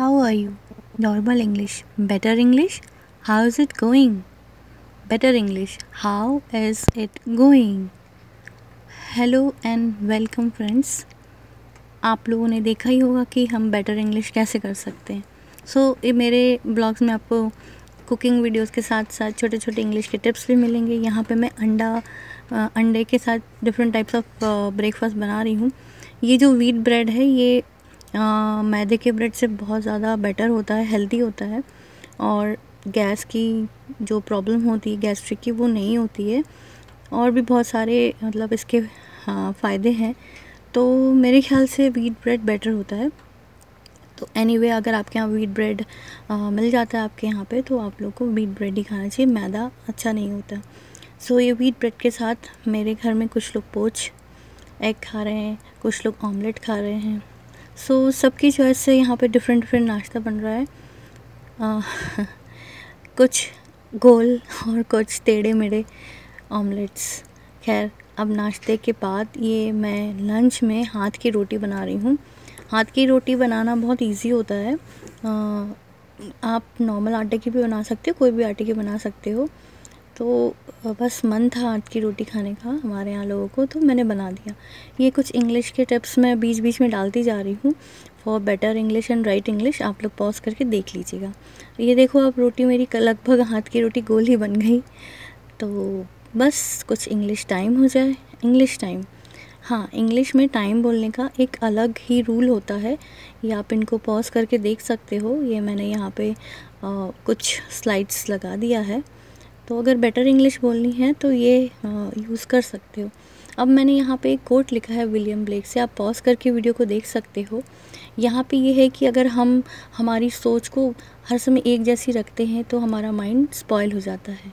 How are you? Normal English. Better English? How is it going? Better English. How is it going? Hello and welcome friends आप लोगों ने देखा ही होगा कि हम बेटर इंग्लिश कैसे कर सकते हैं सो so, ये मेरे ब्लॉग्स में आपको कुकिंग वीडियोस के साथ साथ छोटे छोटे इंग्लिश के टिप्स भी मिलेंगे यहाँ पे मैं अंडा अंडे के साथ डिफरेंट टाइप्स ऑफ़ ब्रेकफास्ट बना रही हूँ ये जो वीट ब्रेड है ये मैदे के ब्रेड से बहुत ज़्यादा बेटर होता है हेल्दी होता है और गैस की जो प्रॉब्लम होती है गैस्ट्रिक की वो नहीं होती है और भी बहुत सारे मतलब इसके फ़ायदे हैं। तो मेरे ख्याल से वीट ब्रेड बेटर होता है। तो एनी anyway, अगर आपके यहाँ वीट ब्रेड मिल जाता है आपके यहाँ पे तो आप लोग को वीट ब्रेड ही खाना चाहिए। मैदा अच्छा नहीं होता। सो so, ये वीट ब्रेड के साथ मेरे घर में कुछ लोग पोच एग खा रहे हैं कुछ लोग ऑमलेट खा रहे हैं। सो so, सबकी चॉइस से यहाँ पे डिफरेंट डिफरेंट नाश्ता बन रहा है। आ, कुछ गोल और कुछ टेढ़े मेढ़े ऑमलेट्स खैर अब नाश्ते के बाद ये मैं लंच में हाथ की रोटी बना रही हूँ। हाथ की रोटी बनाना बहुत इजी होता है। आ, आप नॉर्मल आटे की भी बना सकते हो कोई भी आटे की बना सकते हो। तो बस मन था आज की रोटी खाने का हमारे यहाँ लोगों को तो मैंने बना दिया। ये कुछ इंग्लिश के टिप्स मैं बीच बीच में डालती जा रही हूँ। For better English and right English आप लोग पॉज करके देख लीजिएगा। ये देखो आप रोटी मेरी लगभग हाथ की रोटी गोल ही बन गई। तो बस कुछ इंग्लिश टाइम हो जाए। इंग्लिश टाइम हाँ इंग्लिश में टाइम बोलने का एक अलग ही रूल होता है। ये आप इनको पॉज करके देख सकते हो। ये मैंने यहाँ पे आ, कुछ स्लाइड्स लगा दिया है। तो अगर बेटर इंग्लिश बोलनी है तो ये यूज़ कर सकते हो। अब मैंने यहाँ पे एक कोट लिखा है विलियम ब्लेक से, आप पॉज करके वीडियो को देख सकते हो। यहाँ पे ये है कि अगर हम, हमारी सोच को हर समय एक जैसी रखते हैं तो हमारा माइंड स्पॉयल हो जाता है।